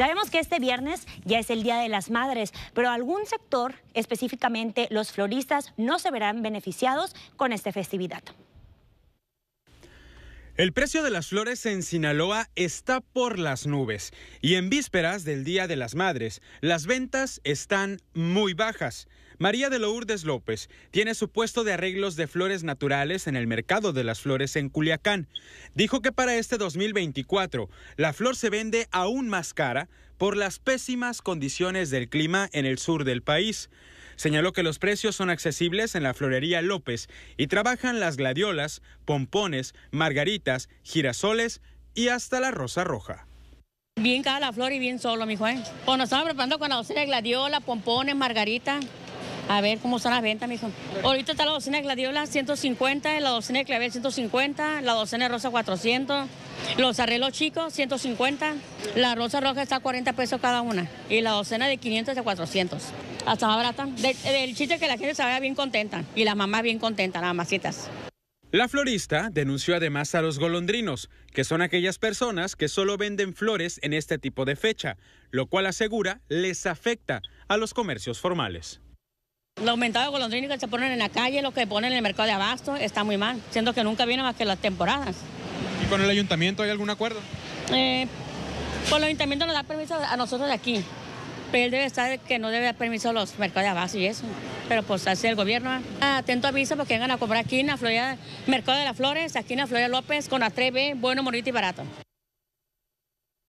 Sabemos que este viernes ya es el Día de las Madres, pero algún sector, específicamente los floristas, no se verán beneficiados con esta festividad. El precio de las flores en Sinaloa está por las nubes y en vísperas del Día de las Madres, las ventas están muy bajas. María de Lourdes López tiene su puesto de arreglos de flores naturales en el mercado de las flores en Culiacán. Dijo que para este 2024 la flor se vende aún más cara por las pésimas condiciones del clima en el sur del país. Señaló que los precios son accesibles en la florería López y trabajan las gladiolas, pompones, margaritas, girasoles y hasta la rosa roja. Bien cara la flor y bien solo, mi Juan. Pues nos estamos preparando con la docena de gladiola, pompones, margarita. A ver cómo son las ventas, mijo. Ahorita está la docena de gladiola 150, la docena de clavel 150, la docena de rosa 400, los arreglos chicos 150, la rosa roja está a 40 pesos cada una y la docena de 500 a 400. Hasta más barata. del chiste que la gente se vaya bien contenta y las mamás bien contentas, las masitas. La florista denunció además a los golondrinos, que son aquellas personas que solo venden flores en este tipo de fecha, lo cual asegura les afecta a los comercios formales. Lo aumentado de golondrinos que se ponen en la calle, lo que ponen en el mercado de abasto, está muy mal, siendo que nunca vienen más que las temporadas. ¿Y con el ayuntamiento hay algún acuerdo? Eh, pues el ayuntamiento nos da permiso a nosotros de aquí, pero él debe estar que no debe dar permiso a los mercados de abasto y eso. Pero pues así el gobierno. Atento aviso porque vengan a comprar aquí en la Florida, Mercado de las Flores, aquí en la Florida López, con A3B, bueno, bonito y barato.